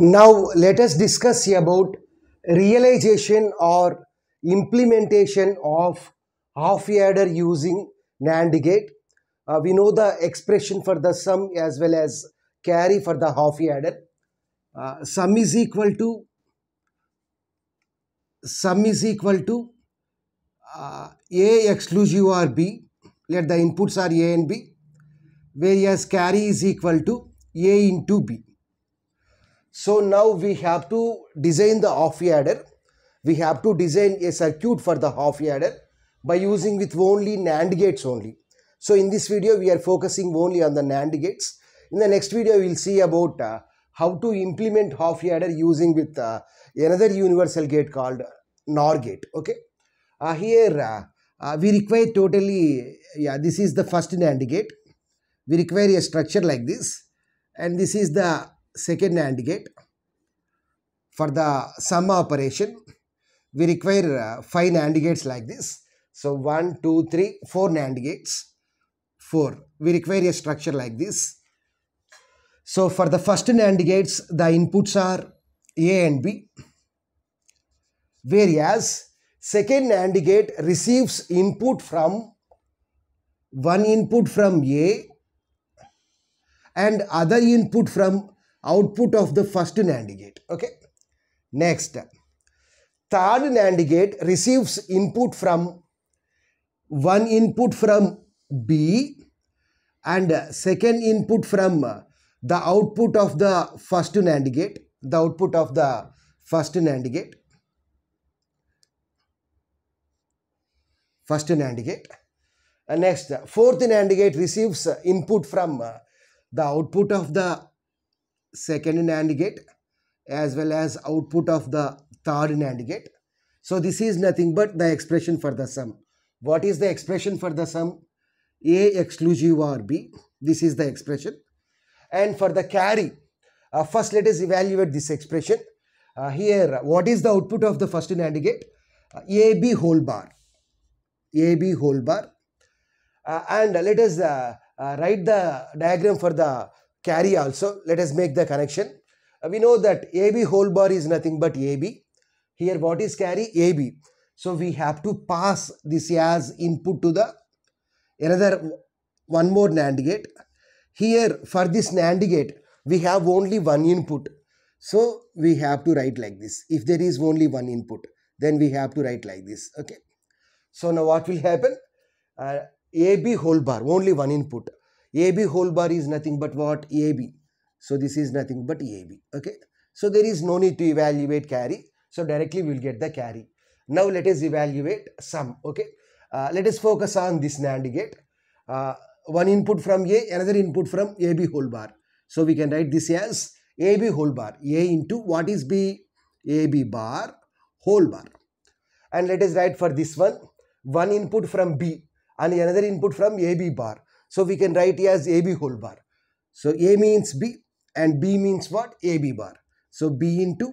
Now let us discuss about realization or implementation of half adder using NAND gate. Uh, we know the expression for the sum as well as carry for the half adder. Uh, sum is equal to sum is equal to uh, A exclusive or B. Let the inputs are A and B. Whereas carry is equal to A into B. So now we have to design the half adder. We have to design a circuit for the half adder by using with only NAND gates only. So in this video we are focusing only on the NAND gates. In the next video we will see about uh, how to implement half adder using with uh, another universal gate called NOR gate. Okay. Uh, here uh, uh, we require totally, yeah this is the first NAND gate. We require a structure like this and this is the second AND gate. For the sum operation, we require uh, 5 NAND gates like this. So 1, 2, 3, 4 NAND gates. 4. We require a structure like this. So for the first NAND gates, the inputs are A and B. Whereas second NAND gate receives input from one input from A and other input from output of the first NAND gate. Okay. Next, third NAND gate receives input from one input from B and second input from the output of the first NAND gate, the output of the first NAND gate, first NAND gate. And next, fourth NAND gate receives input from the output of the second NAND gate as well as output of the third NAND gate. So this is nothing but the expression for the sum. What is the expression for the sum? A exclusive or B. This is the expression. And for the carry, uh, first let us evaluate this expression. Uh, here, what is the output of the first NAND gate? Uh, AB whole bar. AB whole bar. Uh, and let us uh, uh, write the diagram for the carry also. Let us make the connection. Uh, we know that AB whole bar is nothing but AB. Here what is carry? AB. So we have to pass this as input to the another one more NAND gate. Here for this NAND gate we have only one input. So we have to write like this. If there is only one input then we have to write like this. Okay. So now what will happen? Uh, AB whole bar only one input. AB whole bar is nothing but what? AB. So this is nothing but AB. Okay. So there is no need to evaluate carry. So directly we will get the carry. Now let us evaluate sum. Okay. Uh, let us focus on this NAND gate. Uh, one input from A, another input from AB whole bar. So we can write this as AB whole bar. A into what is B? AB bar whole bar. And let us write for this one, one input from B and another input from AB bar. So we can write as AB whole bar. So A means B and B means what? AB bar. So B into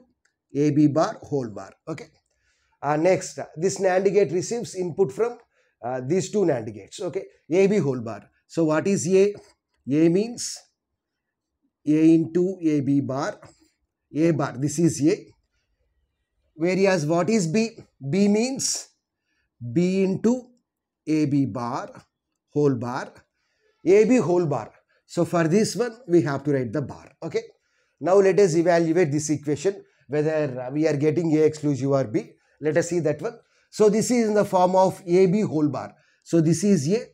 AB bar whole bar. Okay. Uh, next, this NAND gate receives input from uh, these two NAND gates. Okay. AB whole bar. So what is A? A means A into AB bar. A bar. This is A. Whereas what is B? B means B into AB bar whole bar. AB whole bar. So for this one we have to write the bar. Okay. Now let us evaluate this equation whether we are getting A exclusive or B. Let us see that one. So this is in the form of AB whole bar. So this is A,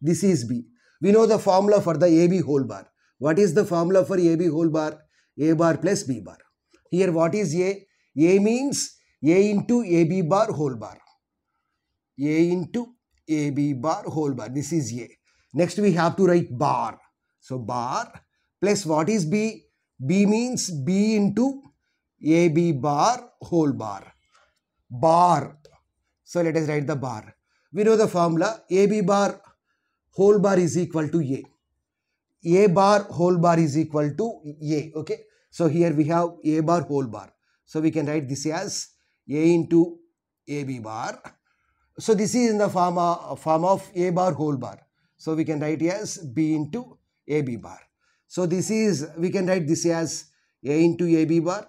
this is B. We know the formula for the AB whole bar. What is the formula for AB whole bar? A bar plus B bar. Here what is A? A means A into AB bar whole bar. A into AB bar whole bar. This is A. Next we have to write bar. So bar plus what is B? B means B into AB bar whole bar. Bar. So let us write the bar. We know the formula AB bar whole bar is equal to A. A bar whole bar is equal to A. Okay. So here we have A bar whole bar. So we can write this as A into AB bar. So this is in the form of, form of A bar whole bar. So we can write as B into AB bar. So this is, we can write this as A into AB bar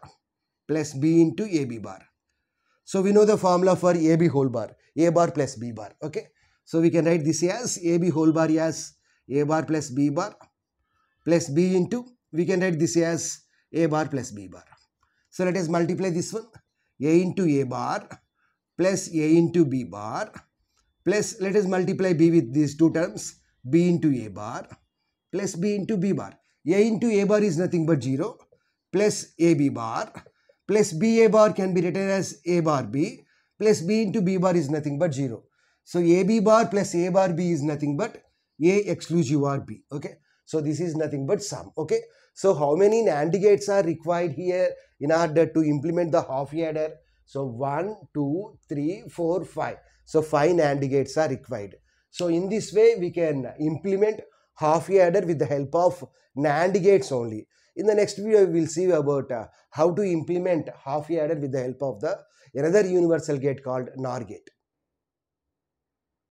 plus B into AB bar. So we know the formula for AB whole bar, A bar plus B bar, okay. So we can write this as AB whole bar as A bar plus B bar plus B into, we can write this as A bar plus B bar. So let us multiply this one, A into A bar plus A into B bar plus let us multiply B with these two terms, B into A bar plus B into B bar. A into A bar is nothing but 0 plus AB bar plus BA bar can be written as A bar B plus B into B bar is nothing but 0. So AB bar plus A bar B is nothing but A exclusive or B. Okay. So this is nothing but sum. Okay. So how many NAND gates are required here in order to implement the half adder? So 1, 2, 3, 4, 5. So 5 NAND gates are required. So in this way we can implement half adder with the help of NAND gates only. In the next video we will see about uh, how to implement half adder with the help of the another universal gate called NOR gate.